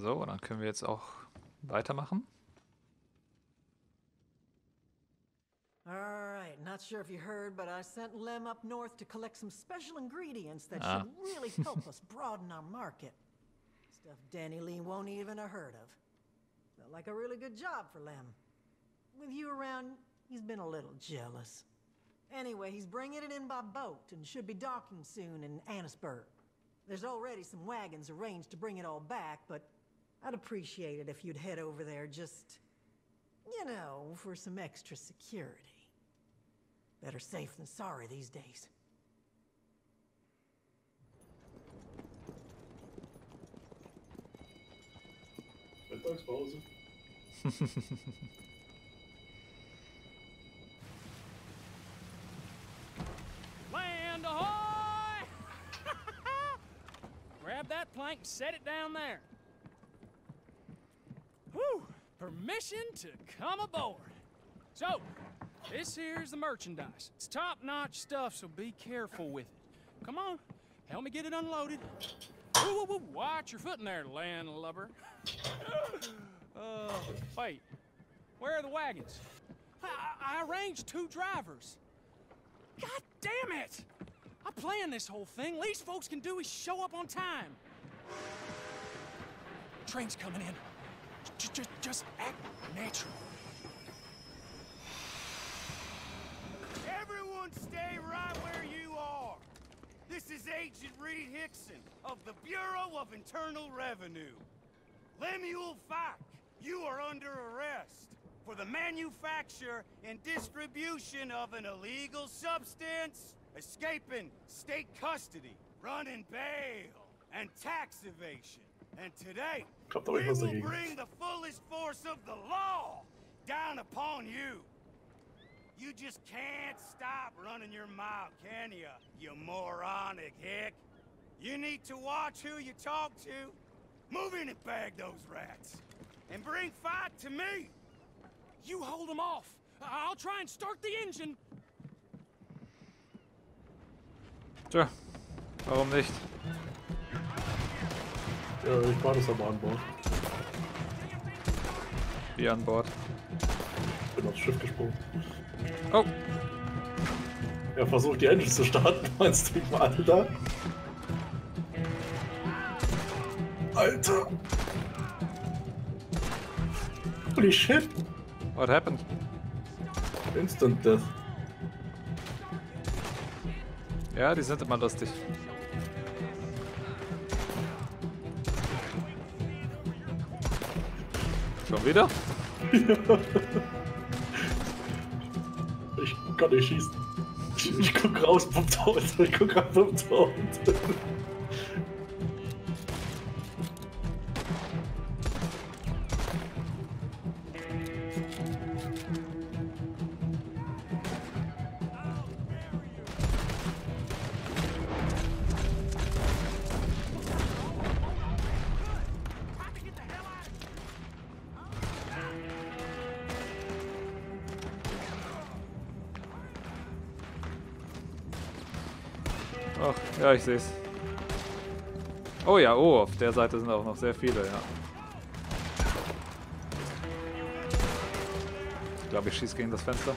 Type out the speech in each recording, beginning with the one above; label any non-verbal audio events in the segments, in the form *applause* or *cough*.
So, dann können wir jetzt auch weitermachen. Alright, not sure if you heard, but I sent Lem up north to collect some special ingredients that Ah. should really help *laughs* us broaden our market. Stuff Danny Lee won't even have heard of. Felt like a really good job for Lem. With you around, he's been a little jealous. Anyway, he's bringing it in by boat and should be docking soon in Annisburg. There's already some wagons arranged to bring it all back, but I'd appreciate it if you'd head over there just, you know, for some extra security. Better safe than sorry these days. Mittagspause. *laughs* Land ahoy! Grab that plank and set it down there. Whew! Permission to come aboard. So, this here's the merchandise. It's top-notch stuff, so be careful with it. Come on, help me get it unloaded. Whoa, watch your foot in there, landlubber. *gasps* uh, wait, where are the wagons? I I arranged two drivers. God damn it! I planned this whole thing. Least folks can do is show up on time. Train's coming in. Just, act natural. Everyone stay right where you are. This is Agent Reed Hickson of the Bureau of Internal Revenue. Lemuel Fack, you are under arrest for the manufacture and distribution of an illegal substance, escaping state custody, running bail, and tax evasion. And today, Kommt aber we will bring the fullest force of the law down upon you. You just can't stop running your mouth, can you, you moronic hick? You need to watch who you talk to. Move in and bag those rats. And bring fight to me. You hold them off. I'll try and start the engine. Tja, warum nicht? Ja, ich war das aber an Bord. Wie an Bord. Bin aufs Schiff gesprungen. Oh, Er versucht die Engine zu starten, *laughs* meinst du, Alter? Alter! Holy shit! what happened? Instant Death. Ja, die sind immer lustig. Schon wieder? *laughs* Ich kann nicht schießen. Ich, ich guck raus, pumpt out. Ich guck raus, pumpt out. Ja, ich seh's. Oh ja, oh, auf der Seite sind auch noch sehr viele, ja. Ich glaube, ich schieße gegen das Fenster.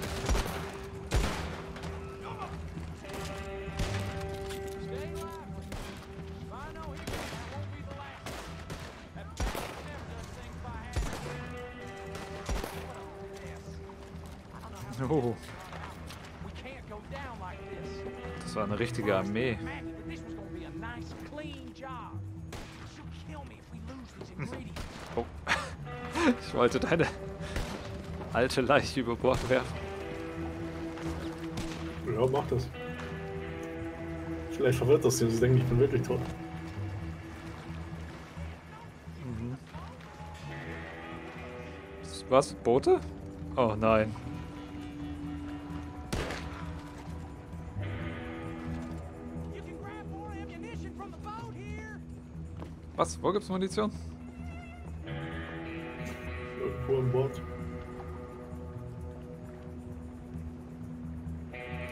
Oh, das war eine richtige Armee. Nice, clean job. She'll kill me if we lose these ingredients. *laughs* Oh. Ich wollte deine alte Leiche über Bord werfen. Ja, mach das. Vielleicht verwirrt das sie und sie denken, ich bin wirklich tot. Was? Boote? Oh nein. Was? Wo gibt's Munition? Irgendwo an Bord.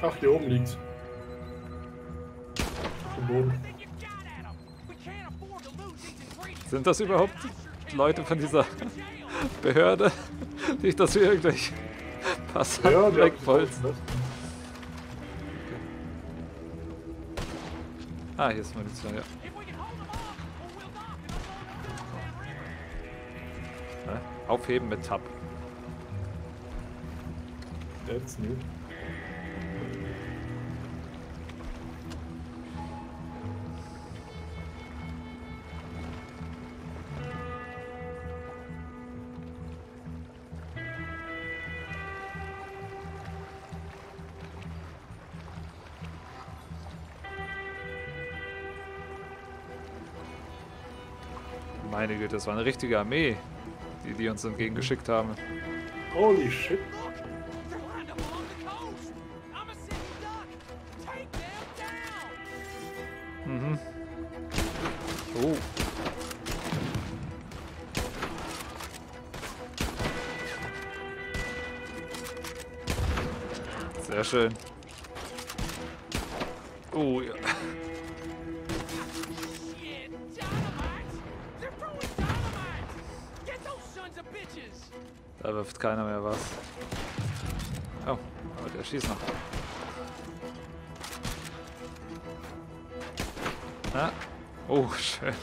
Ach, hier oben liegt's. Dem Boden. Sind das überhaupt Leute von dieser Behörde? Nicht, dass wir irgendwelche Passanten Ja, haben Ah, hier ist Munition, ja. Aufheben mit Tab. That's new. Meine Güte, das war eine richtige Armee, die die uns entgegengeschickt haben. Holy shit. Mhm. Oh. Sehr schön. Oh ja. Da wirft keiner mehr was. Oh, aber der schießt noch. Ah. Oh, *laughs* schön.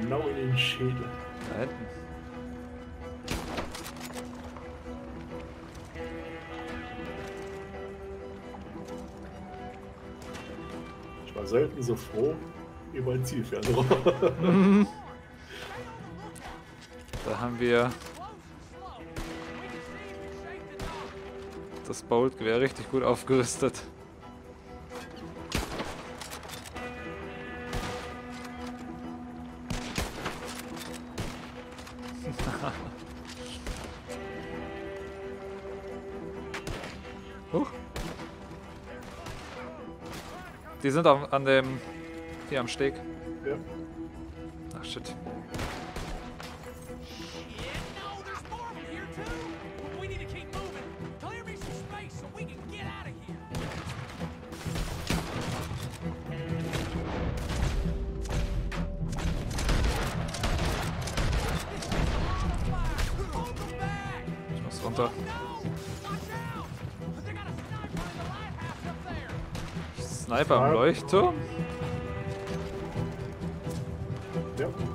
Genau in den Schädel. Da hinten. Ich war selten so froh über ein Zielfernrohr. *laughs* *laughs* Da haben wir das Bolt-Gewehr richtig gut aufgerüstet. *laughs* Huch. Die sind am, an dem. hier am Steg. ja. Ach shit. Sniper am Leuchtturm? ja.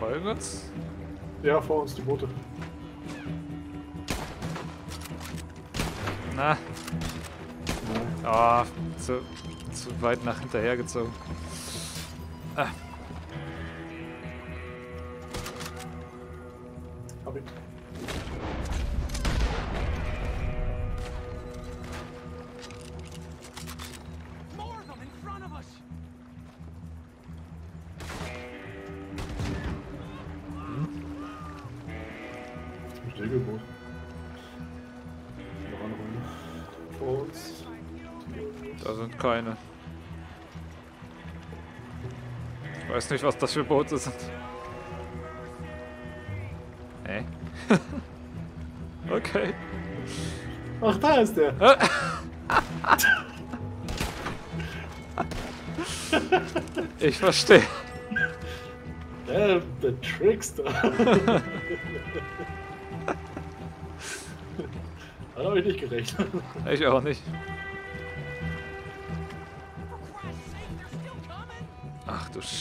Uns? ja, vor uns die Boote. Na. Ah, zu, zu weit nach hinterher gezogen. Ah, Hab ich. Sind keine. Ich weiß nicht, was das für Boote sind. Hä? *laughs* okay. Ach, da ist der. *laughs* Ich verstehe. Der, der Trickster. *laughs* Hat hab ich nicht gerechnet. Ich auch nicht.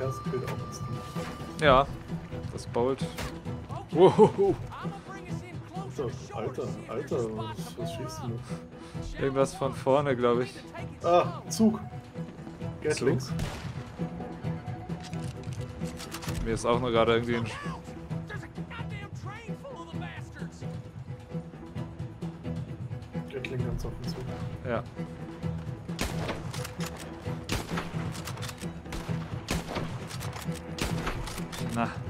Herz killt auch ins Knie. Ja. Das. Okay. Wow. Alter. Alter, Alter, was, was schießt du? Irgendwas von vorne, glaube ich. Ah. Zug. Gatlings. Mir ist auch nur gerade irgendwie ein... Gatling ganz auf Zug. Ja. Na.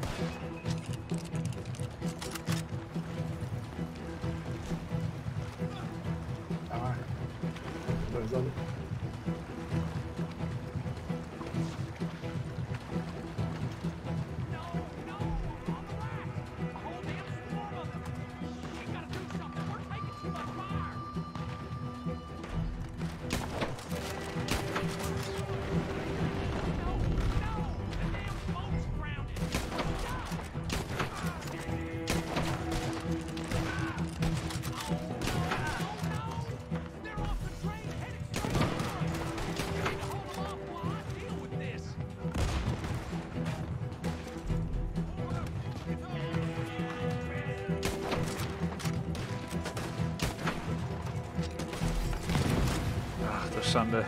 Schande.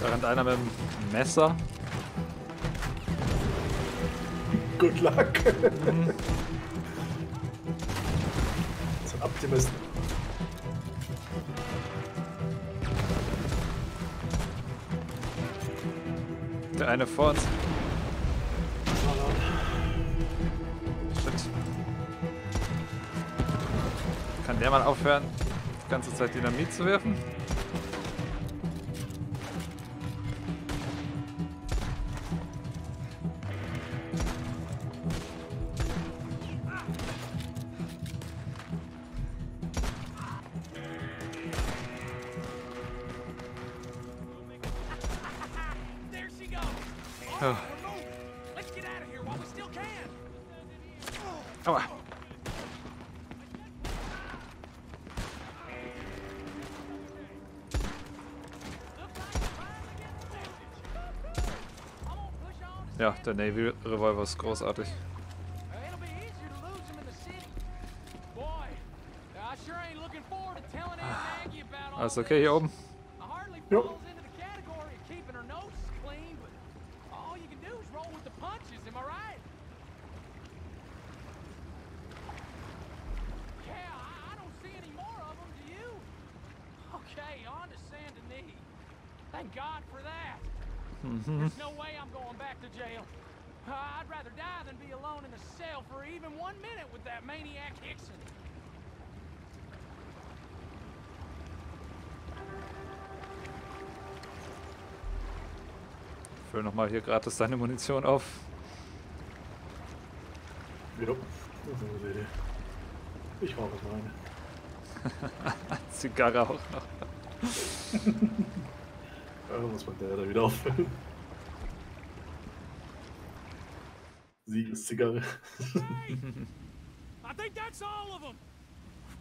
Da rennt einer mit dem Messer. Good luck. so ein Optimist. Der eine vor uns. Shit. Kann der mal aufhören, die ganze Zeit Dynamit zu werfen? Forward to telling Aunt Maggie about all Alles okay hier oben? I Thank God for that. There's no way I'm going back to jail. Uh, I'd rather die than be alone in a cell for even one minute with that maniac Hickson. Füll nochmal hier gratis deine Munition auf. Ja, das ist eine gute Idee. Ich rauche es rein. *laughs* Zigarre auch noch. *laughs* Ja, muss man der da wieder auffüllen. Siegeszigarre. Hey! I think that's all of them.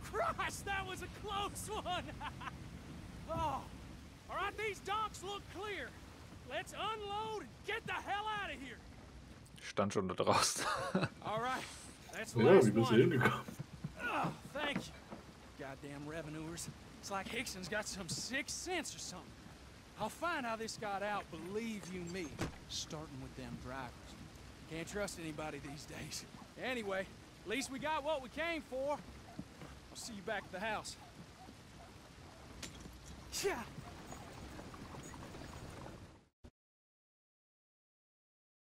Christ, that was a close one. *laughs* oh, all right, these docks look clear. let's unload and get the hell out of here. Stand schon da draußen. *laughs* All right, that's the Ja, last wie bist du one. hingekommen? Oh, thank you. Goddamn revenuers. It's like Hickson's got some sixth sense or something. I'll find how this got out, believe you me. Starting with them drivers. Can't trust anybody these days. Anyway, at least we got what we came for. I'll see you back at the house. Yeah,